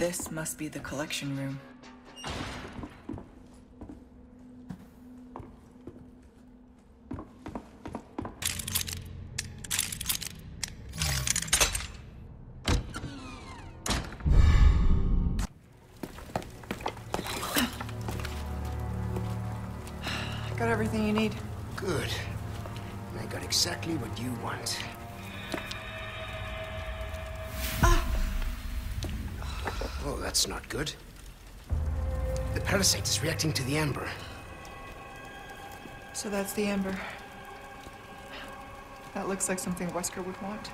This must be the collection room. That's not good. The parasite is reacting to the amber. So that's the Amber. That looks like something Wesker would want.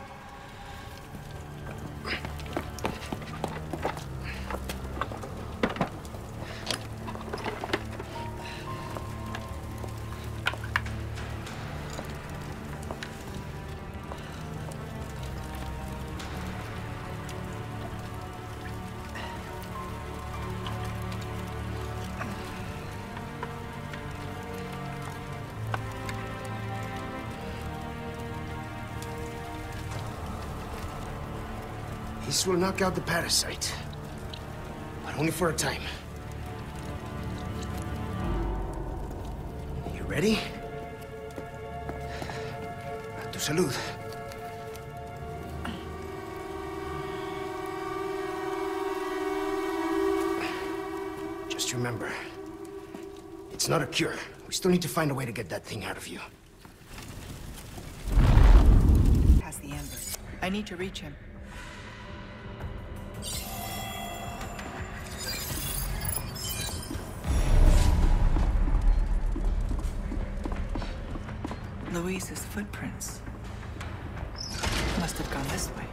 Will knock out the parasite. But only for a time. You ready? A tu salud. Just remember, it's not a cure. We still need to find a way to get that thing out of you. Has the Amber. I need to reach him. Luis's footprints. Must have gone this way.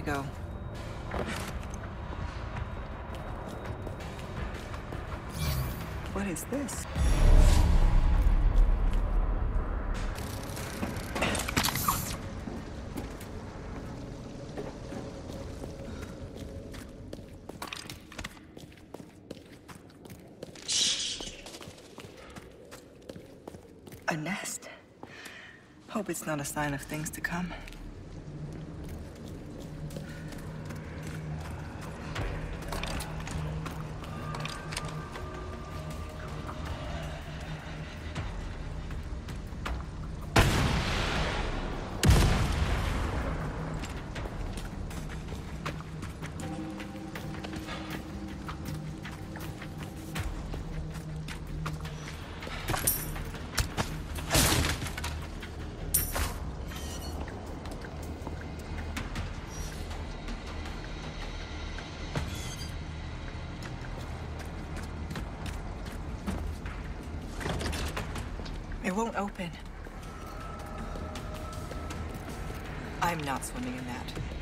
We go. What is this? A nest. Hope it's not a sign of things to come. Open. I'm not swimming in that.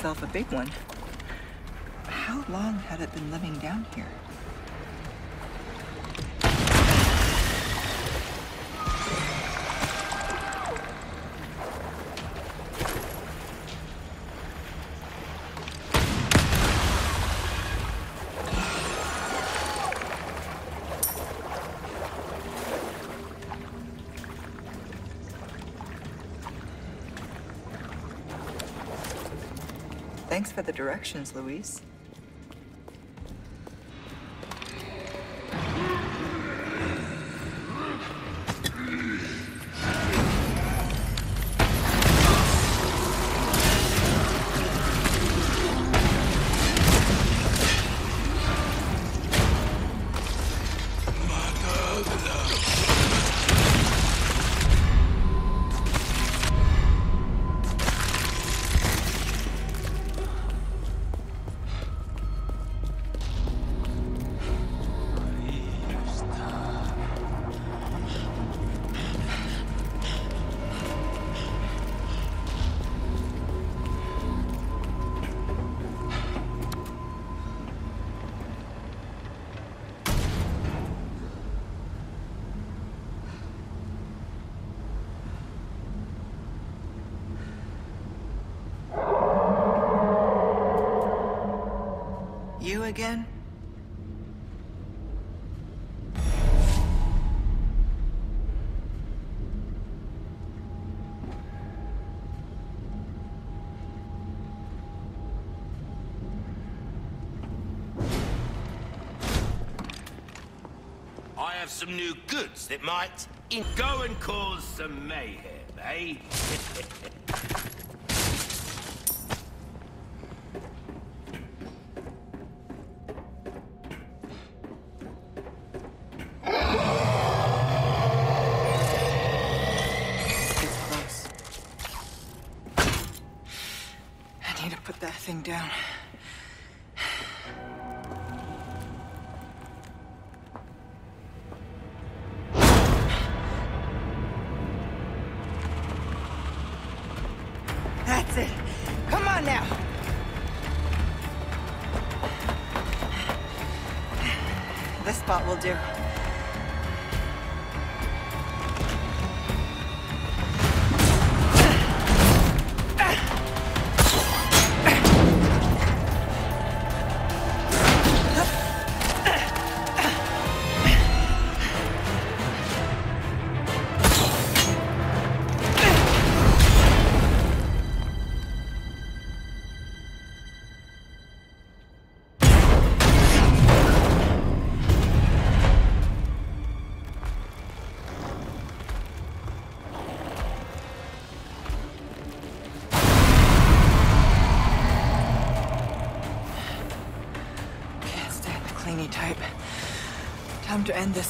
Myself a big one. How long had it been living down here? For the directions, Luis. Have some new goods that might go and cause some mayhem, eh? do. Time to end this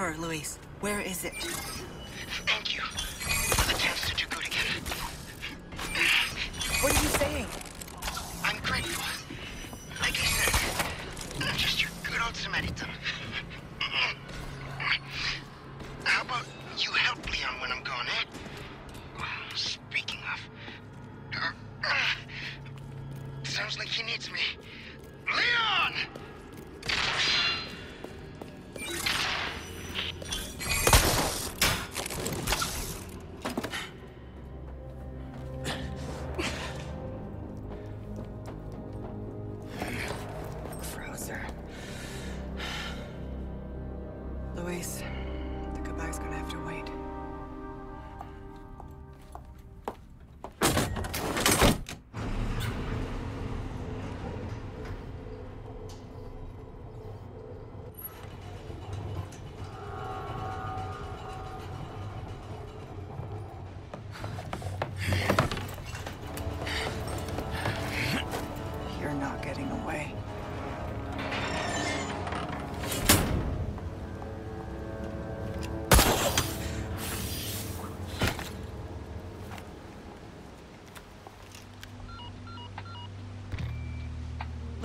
The Luis. Where is it? Thank you for the chance to do good again. What are you saying? I'm grateful. Like I said, I'm just your good old Samaritan.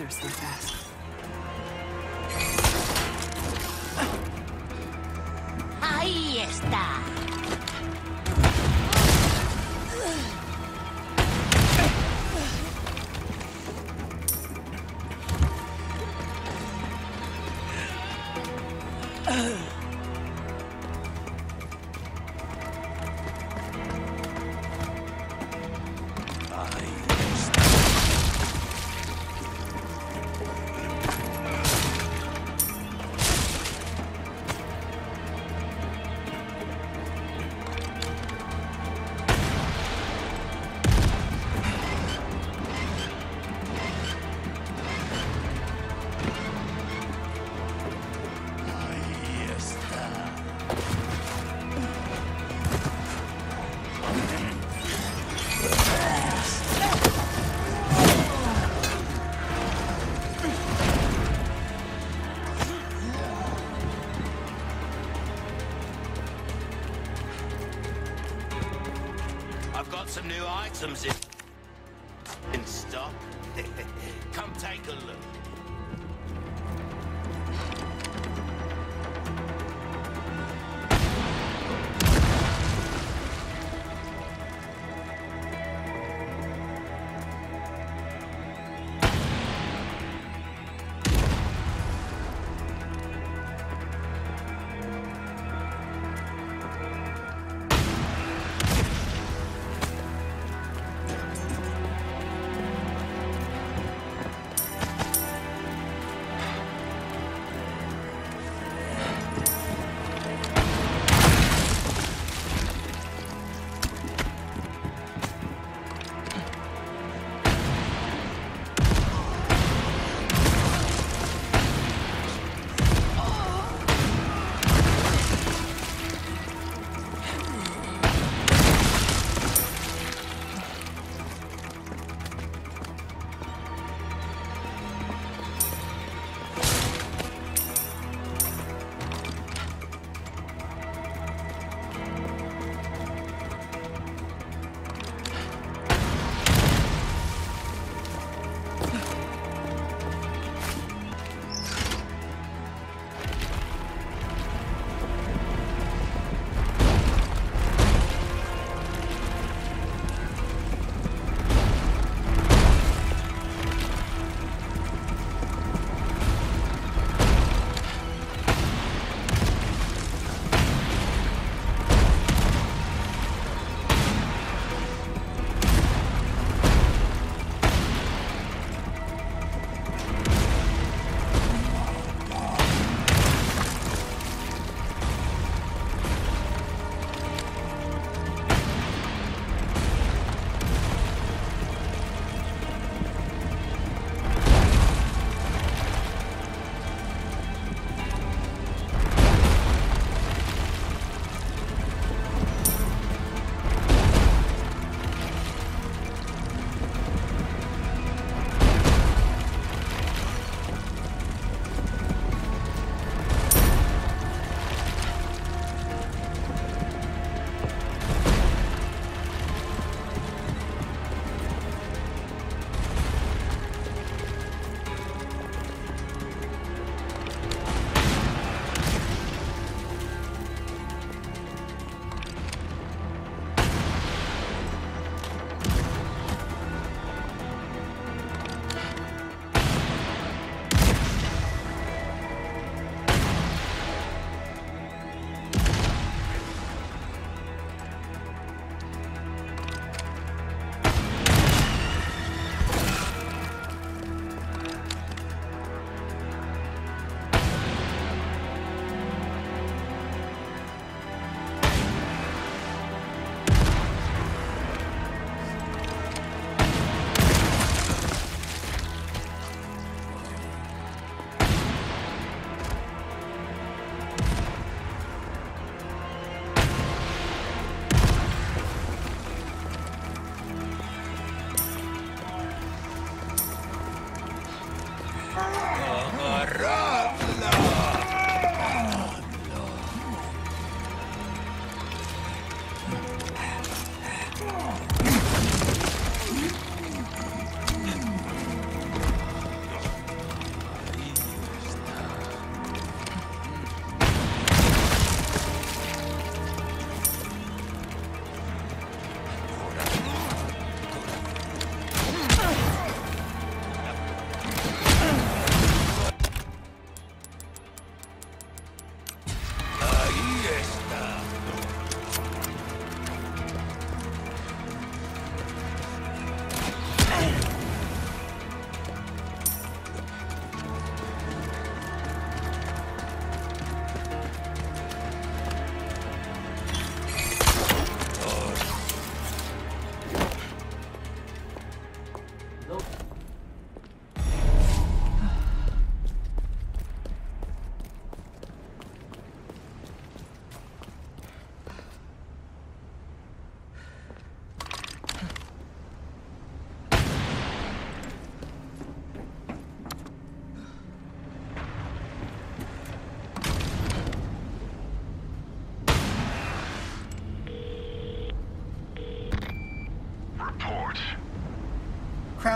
There so fast?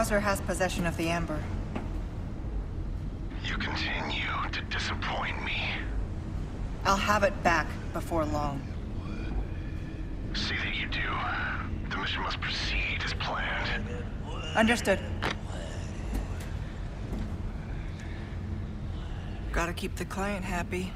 Strasser has possession of the Amber. You continue to disappoint me. I'll have it back before long. See that you do. The mission must proceed as planned. Understood. Gotta keep the client happy.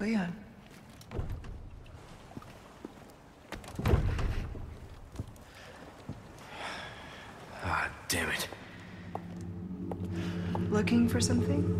Leon. Ah, damn it. Looking for something?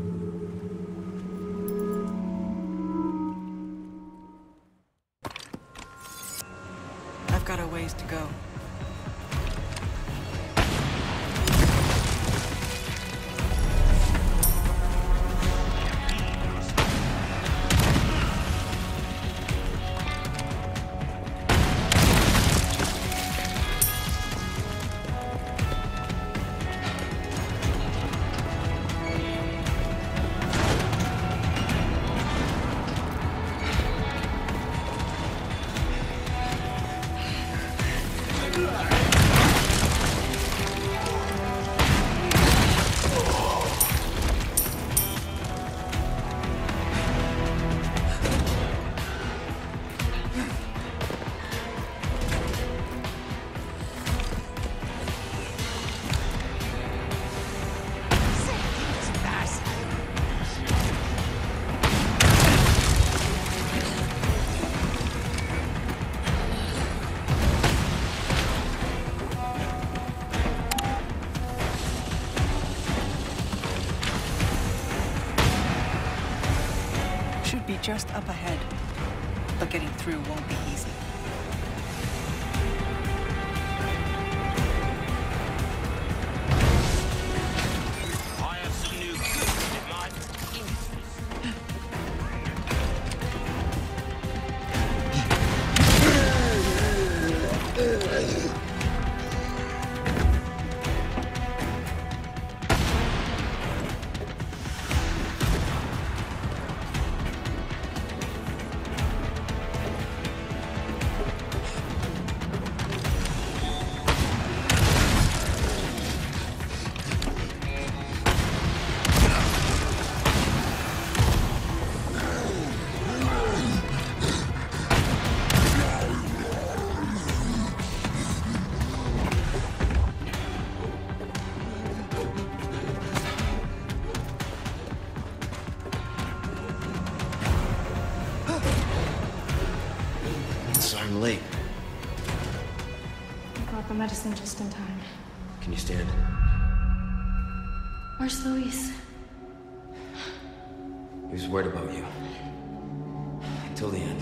Just up ahead. But getting through won't be easy. Medicine just in time. Can you stand? Where's Luis? He was worried about you. Until the end.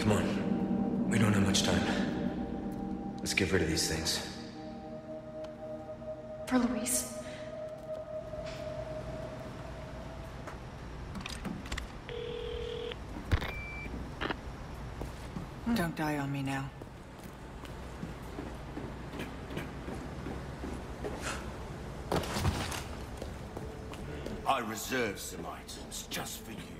Come on. We don't have much time. Let's get rid of these things. Don't die on me now. I reserve some items just for you.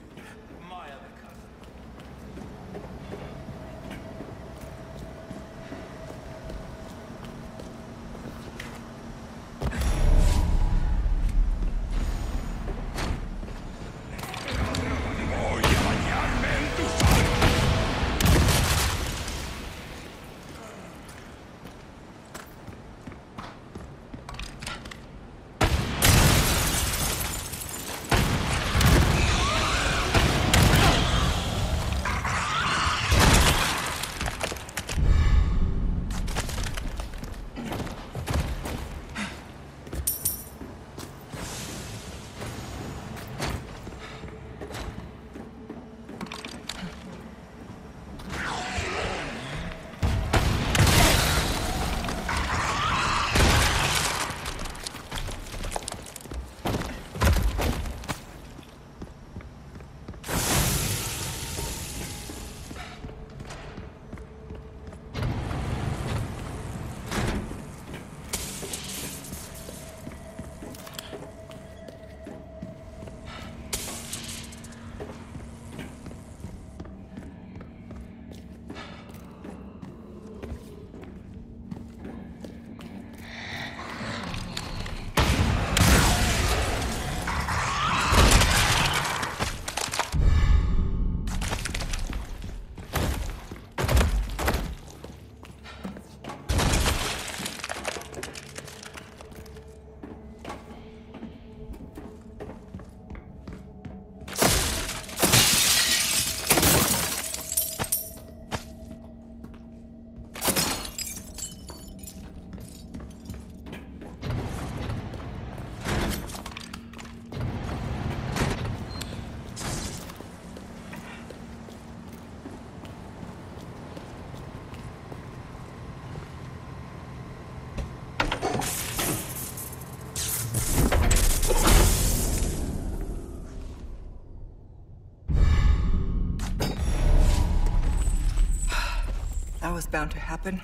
Bound to happen.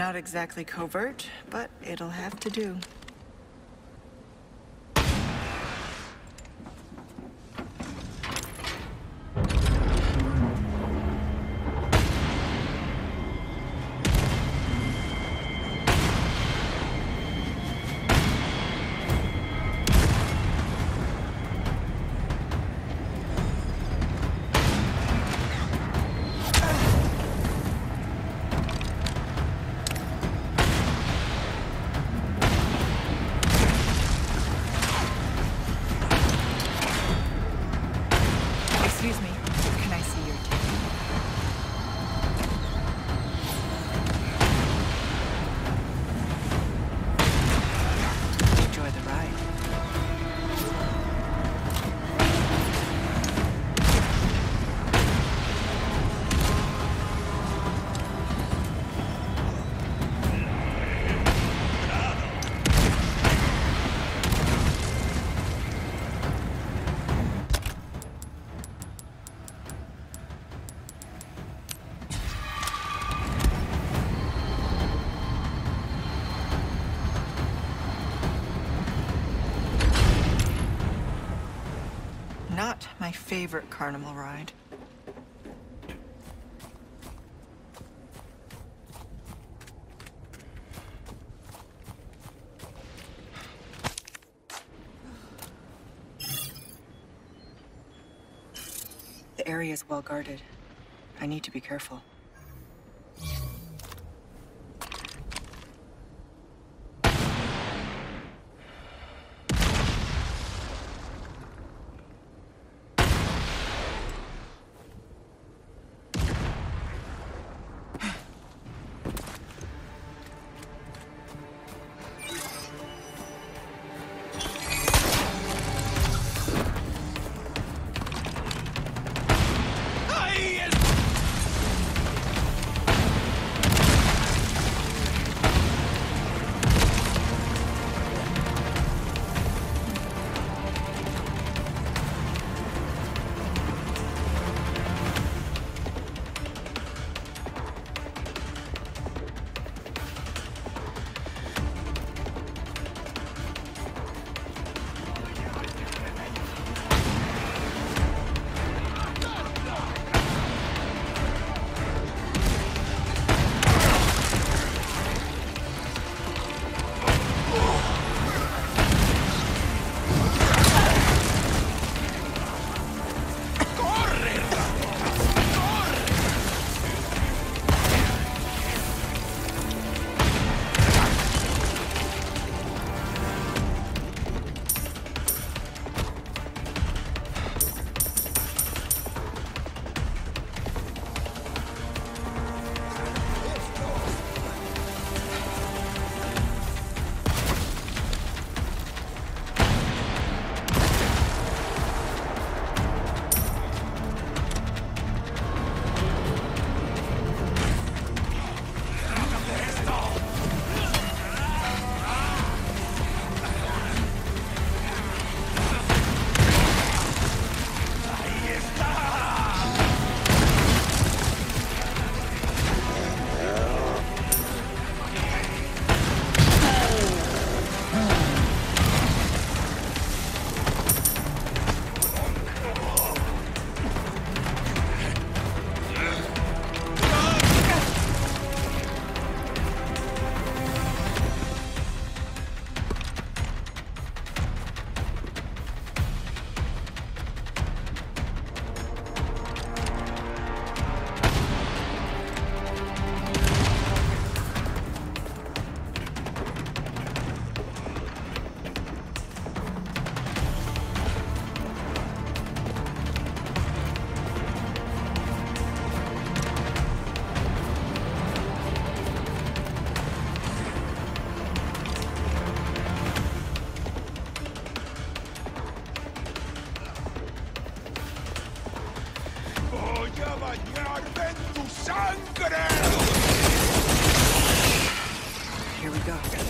Not exactly covert, but it'll have to do. Favorite carnival ride. The area is well guarded. I need to be careful. Here we go.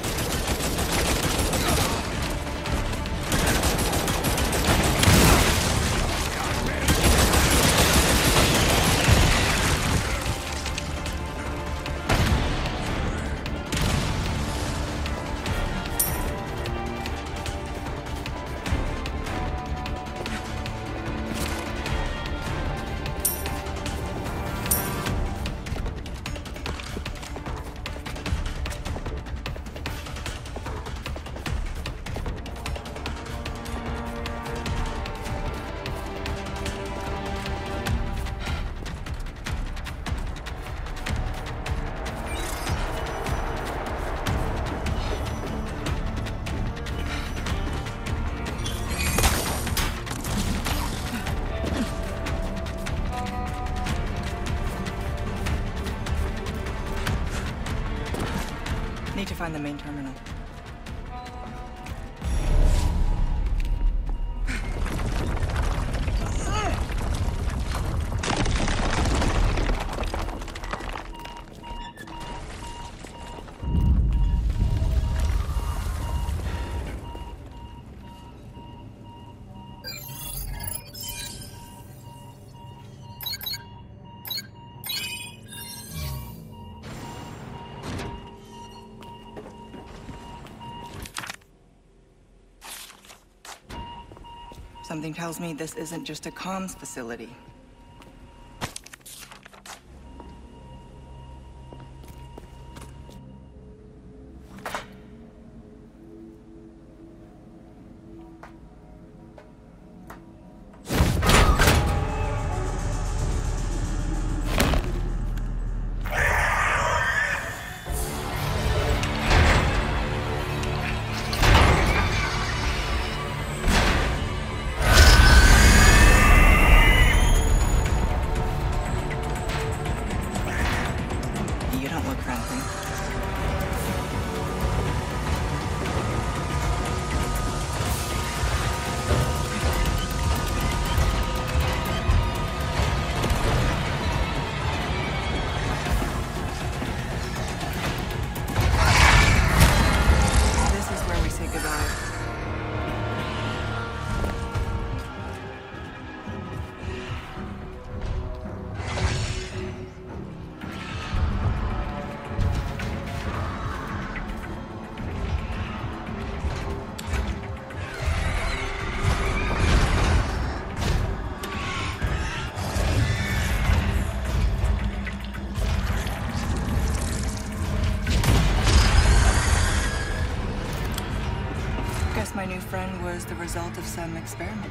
find the main Something tells me this isn't just a comms facility. Friend was the result of some experiment.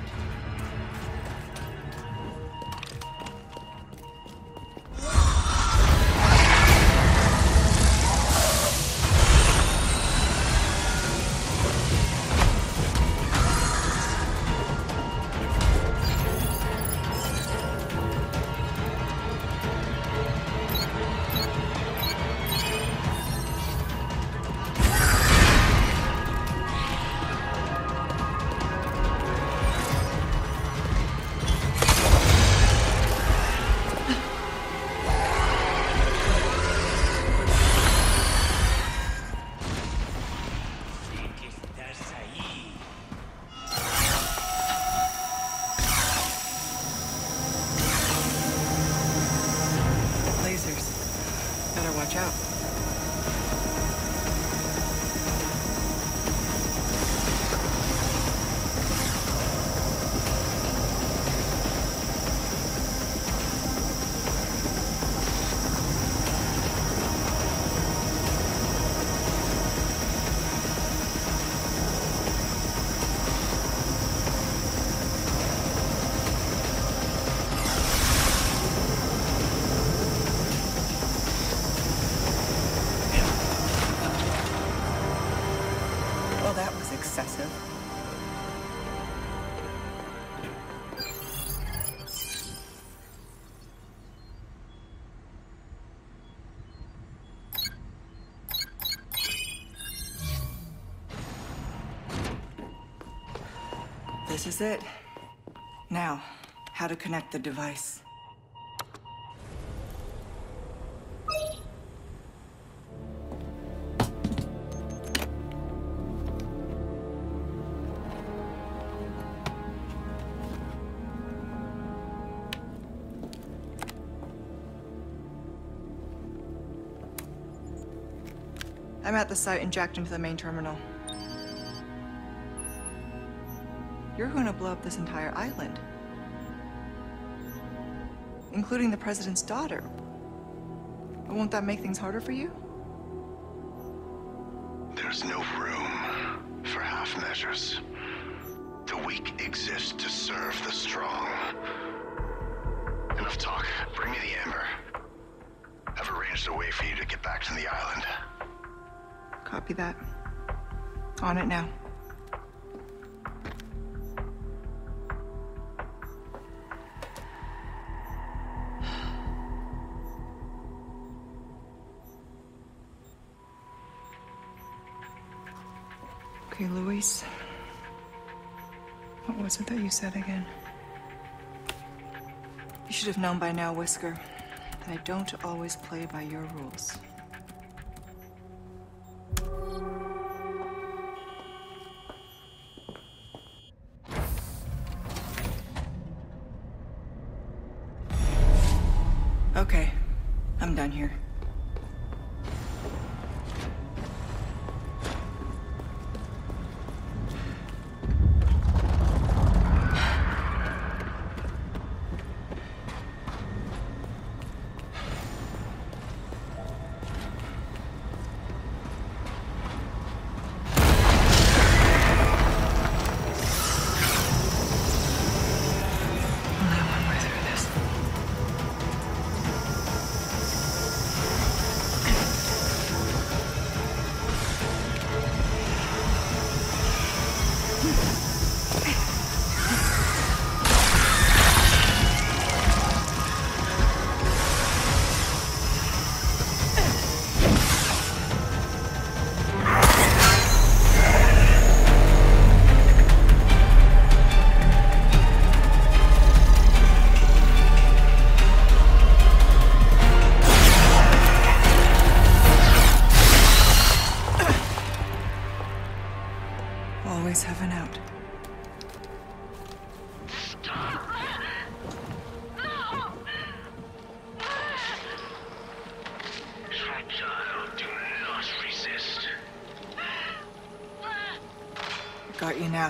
Is it. Now, how to connect the device. I'm at the site and jacked into the main terminal. You're going to blow up this entire island, including the president's daughter. Won't that make things harder for you? There's no room for half measures. The weak exist to serve the strong. Enough talk. Bring me the amber. I've arranged a way for you to get back to the island. Copy that. On it now. It that you said again? You should have known by now, Wesker, that I don't always play by your rules.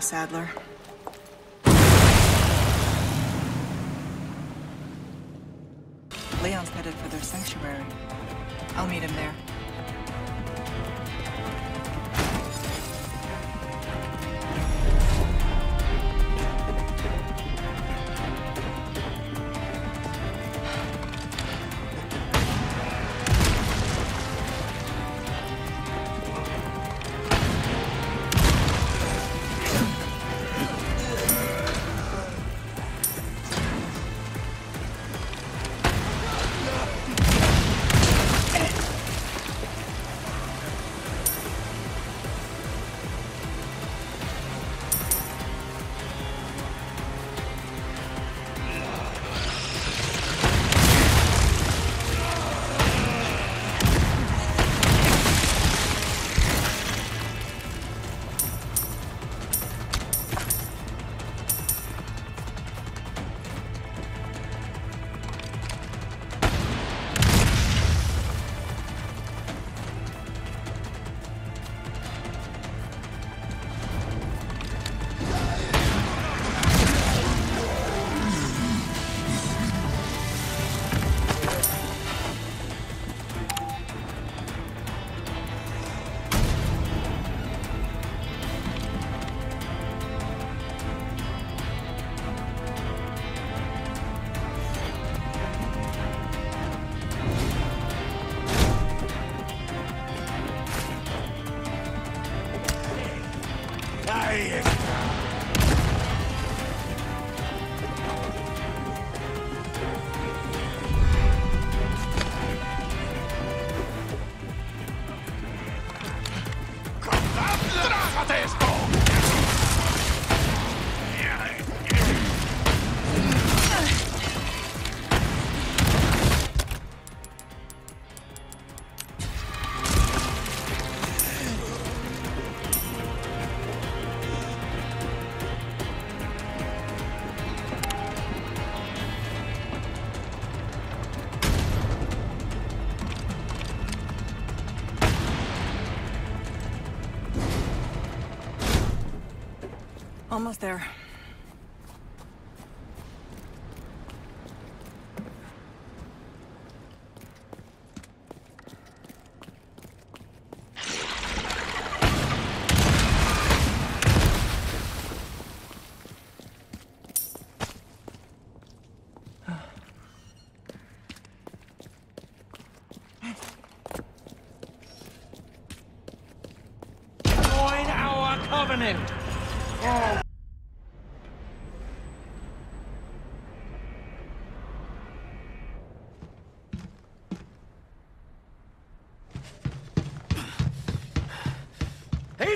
Sadler. Almost there.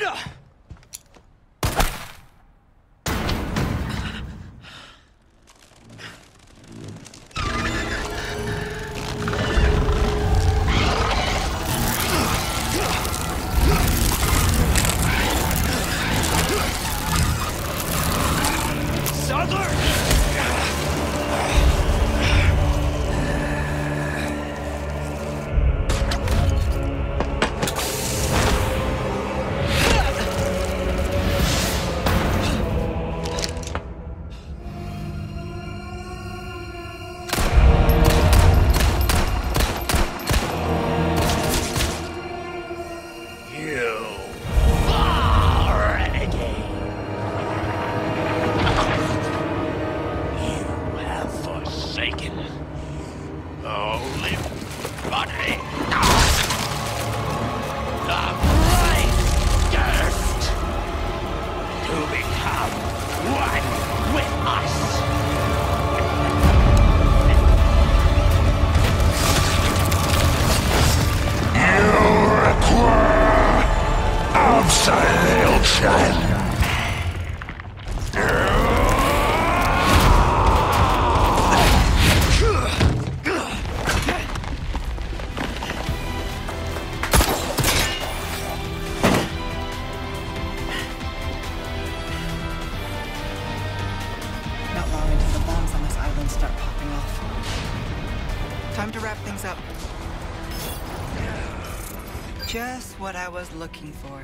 Ada! What I was looking for.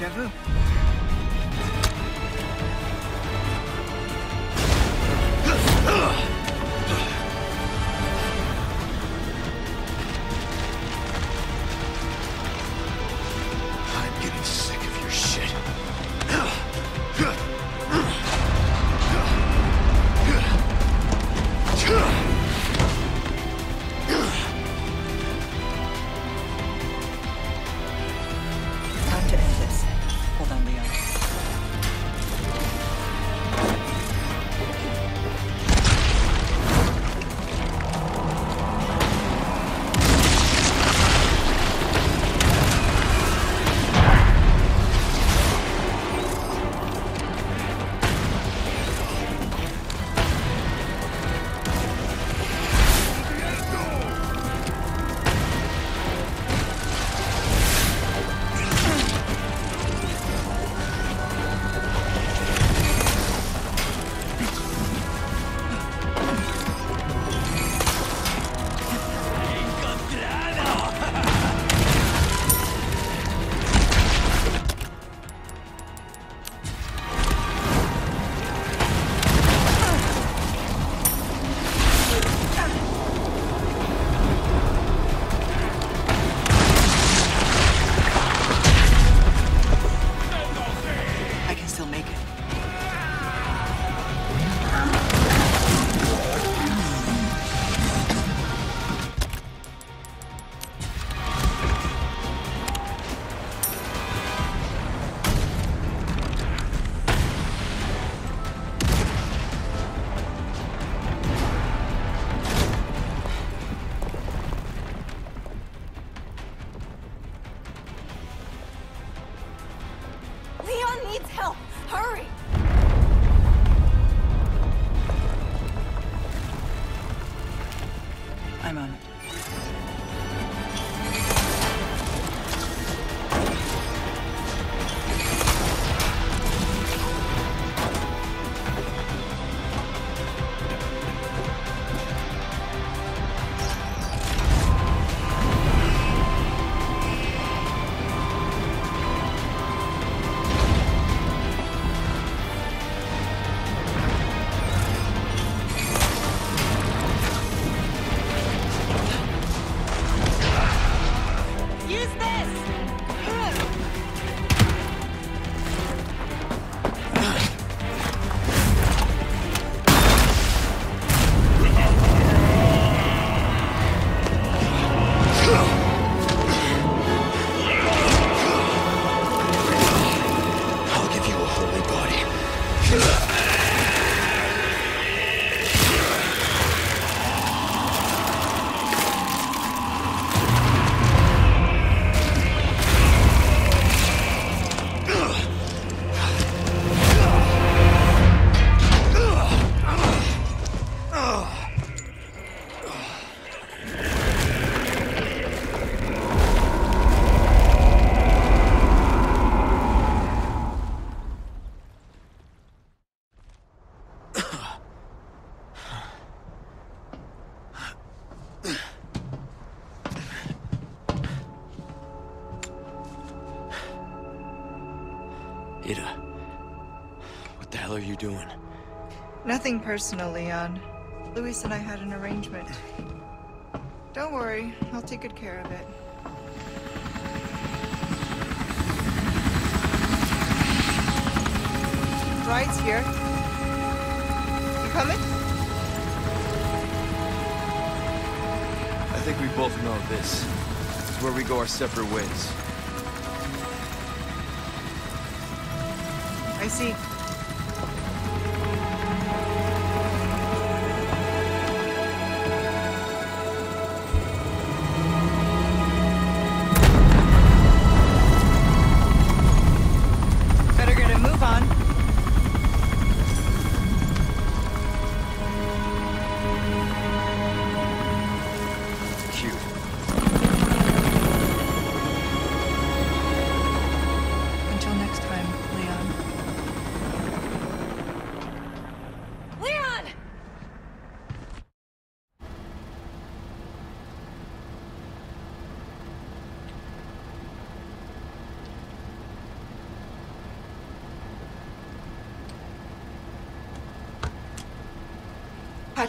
简直 I'm on it. Nothing personal, Leon. Luis and I had an arrangement. Don't worry, I'll take good care of it. Ride's here. You coming? I think we both know this is where we go our separate ways. I see.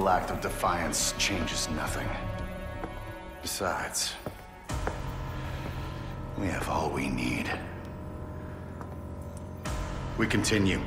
Little act of defiance changes nothing. Besides, we have all we need. We continue.